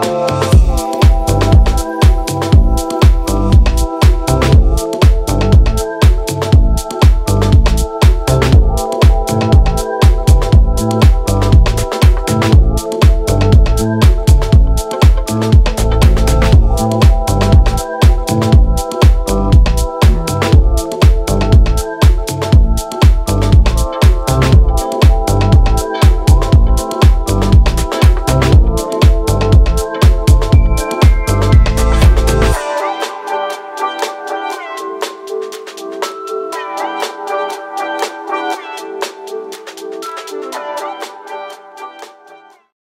Bye.